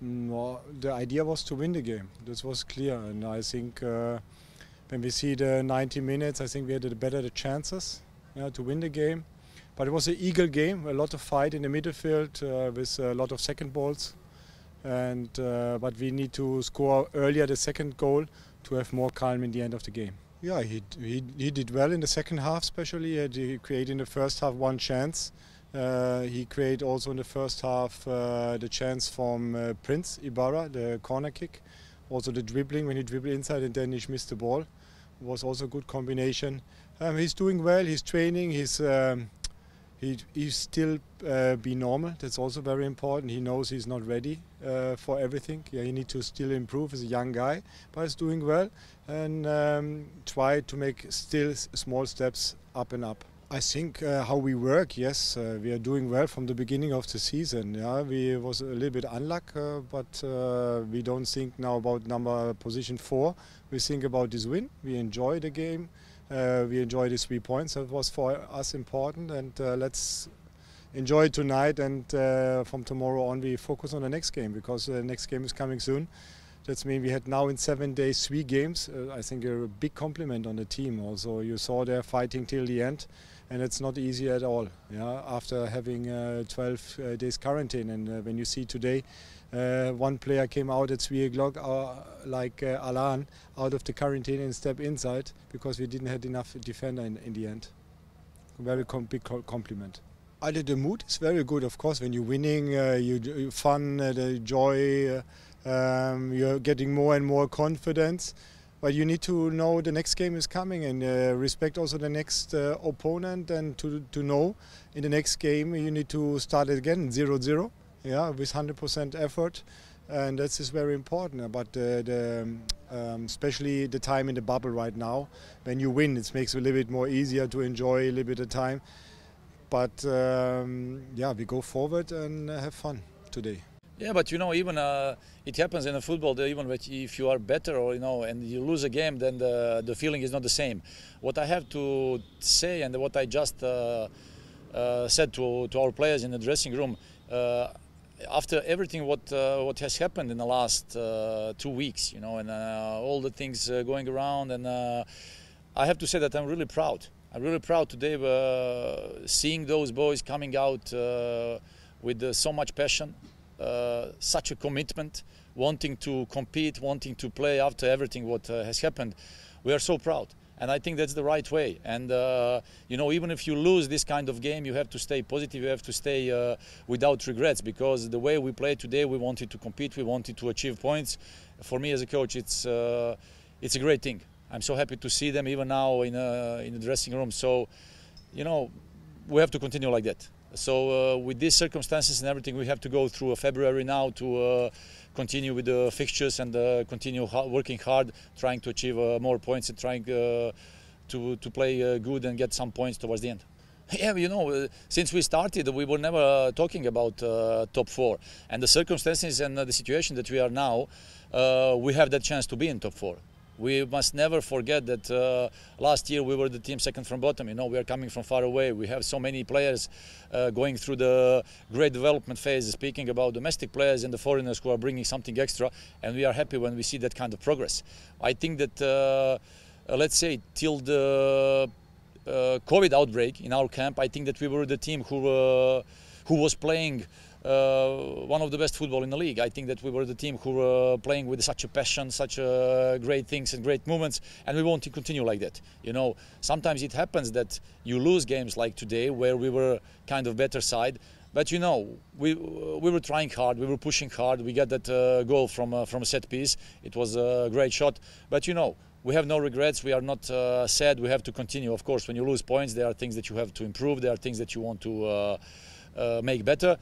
The idea was to win the game. This was clear, and I think uh, when we see the 90 minutes, I think we had the better the chances to win the game. But it was an eagle game, a lot of fight in the midfield uh, with a lot of second balls, and uh, but we need to score earlier the second goal to have more calm in the end of the game. Yeah, he, he, he did well in the second half, especially. He created in the first half one chance. Uh, he created also in the first half uh, the chance from uh, Prince Ibara, the corner kick. Also the dribbling when he dribbled inside and then he missed the ball was also a good combination. Um, he's doing well. He's training. He's um, he he's still uh, be normal. That's also very important. He knows he's not ready uh, for everything. Yeah, he needs to still improve. as a young guy, but he's doing well and um, try to make still small steps up and up. I think uh, how we work, yes, uh, we are doing well from the beginning of the season. Yeah, we was a little bit unluck, uh, but uh, we don't think now about number position four. We think about this win. We enjoy the game. Uh, we enjoy the three points. That was for us important, and uh, let's enjoy tonight. And from tomorrow on, we focus on the next game because the next game is coming soon. That's mean we had now in seven days three games. I think a big compliment on the team. Also, you saw they're fighting till the end and it's not easy at all. Yeah, after having uh, 12 uh, days quarantine, and uh, when you see today, uh, one player came out at three o'clock, uh, like uh, Alan, out of the quarantine and step inside because we didn't have enough defender in, in the end. Very com big compliment. Either the mood is very good, of course. When you're winning, you, you fun, the joy. Um, you're getting more and more confidence. But you need to know the next game is coming and uh, respect also the next uh, opponent and to, to know in the next game you need to start again 0-0 yeah, with 100% effort and this is very important. But uh, the, um, especially the time in the bubble right now, when you win, it makes it a little bit more easier to enjoy a little bit of time. But um, yeah, we go forward and have fun today. Yeah, but you know, even uh, it happens in a football. Even if you are better, or you know, and you lose a game, then the the feeling is not the same. What I have to say, and what I just uh, uh, said to to our players in the dressing room, uh, after everything what uh, what has happened in the last uh, two weeks, you know, and all the things going around, and I have to say that I'm really proud. I'm really proud today seeing those boys coming out with so much passion uh, such a commitment, wanting to compete, wanting to play after everything what uh, has happened. We are so proud. And I think that's the right way. And, uh, you know, even if you lose this kind of game, you have to stay positive, you have to stay uh, without regrets because the way we play today, we wanted to compete, we wanted to achieve points. For me as a coach, it's, uh, it's a great thing. I'm so happy to see them even now in, in the dressing room. So, you know, we have to continue like that. So uh, with these circumstances and everything, we have to go through February now to uh, continue with the fixtures and uh, continue working hard, trying to achieve uh, more points and trying uh, to to play uh, good and get some points towards the end. Yeah, you know, since we started, we were never talking about top four, and the circumstances and the situation that we are now, we have that chance to be in top four. We must never forget that uh, last year we were the team second from bottom. You know, we are coming from far away. We have so many players uh, going through the great development phase, speaking about domestic players and the foreigners who are bringing something extra. And we are happy when we see that kind of progress. I think that, uh, uh let's say, till the uh, COVID outbreak in our camp, I think that we were the team who, uh, who was playing uh, one of the best football in the league. I think that we were the team who were playing with such a passion, such a great things and great moments, and we want to continue like that. You know, sometimes it happens that you lose games like today, where we were kind of better side. But you know, we we were trying hard, we were pushing hard. We got that uh, goal from uh, from a set piece. It was a great shot. But you know, we have no regrets. We are not uh, sad. We have to continue. Of course, when you lose points, there are things that you have to improve. There are things that you want to uh, uh, make better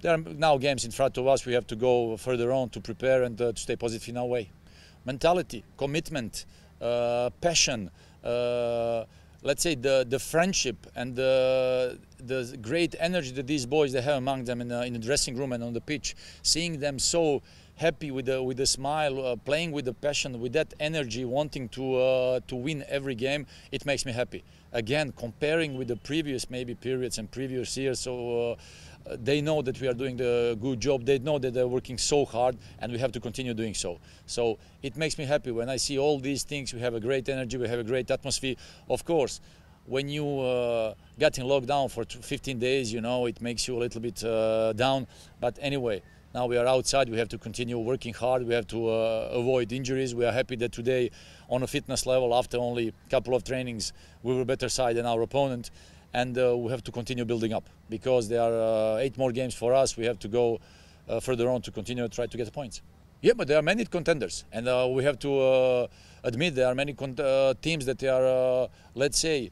there are now games in front of us. We have to go further on to prepare and uh, to stay positive in our way. Mentality, commitment, uh, passion, uh, let's say the, the friendship and the, the great energy that these boys they have among them in, in the dressing room and on the pitch, seeing them so happy with a, with a smile, uh, playing with the passion, with that energy, wanting to uh, to win every game, it makes me happy. Again, comparing with the previous maybe periods and previous years, so uh, they know that we are doing the good job. They know that they're working so hard, and we have to continue doing so. So it makes me happy when I see all these things. We have a great energy. We have a great atmosphere. Of course, when you uh, get in lockdown for 15 days, you know it makes you a little bit uh, down. But anyway, now we are outside. We have to continue working hard. We have to uh, avoid injuries. We are happy that today, on a fitness level, after only a couple of trainings, we were better side than our opponent and uh, we have to continue building up because there are uh, eight more games for us. We have to go uh, further on to continue to try to get the points. Yeah, but there are many contenders, and uh, we have to uh, admit there are many uh, teams that are, let's say,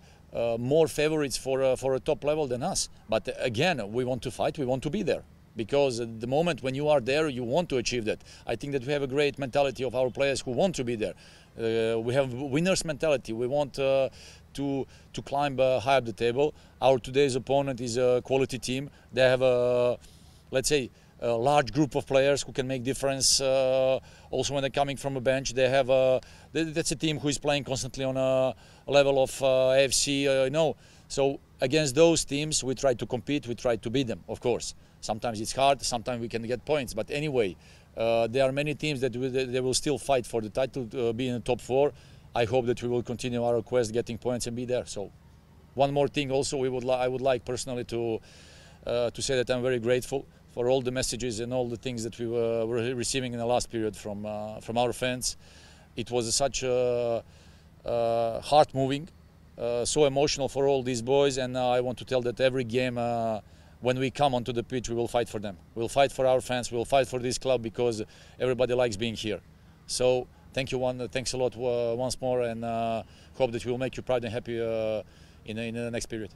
more favorites for for a top level than us. But again, we want to fight. We want to be there because at the moment when you are there, you want to achieve that. I think that we have a great mentality of our players who want to be there. Uh, we have winners mentality. We want uh, to to climb uh, high up the table. Our today's opponent is a quality team. They have a let's say a large group of players who can make difference. Uh, also, when they're coming from a bench, they have a that's a team who is playing constantly on a, level of uh, AFC. Uh, you know, so against those teams, we try to compete. We try to beat them, of course. Sometimes it's hard. Sometimes we can get points. But anyway, uh, there are many teams that they will still fight for the title uh, be in the top four. I hope that we will continue our quest, getting points and be there. So, one more thing also, we would I would like personally to uh, to say that I'm very grateful for all the messages and all the things that we were, were receiving in the last period from uh, from our fans. It was such a uh, heart moving, uh, so emotional for all these boys, and I want to tell that every game when we come onto the pitch, we will fight for them. We'll fight for our fans. We'll fight for this club because everybody likes being here. So thank you one, thanks a lot uh, once more, and uh, hope that we will make you proud and happy uh, in, in the next period.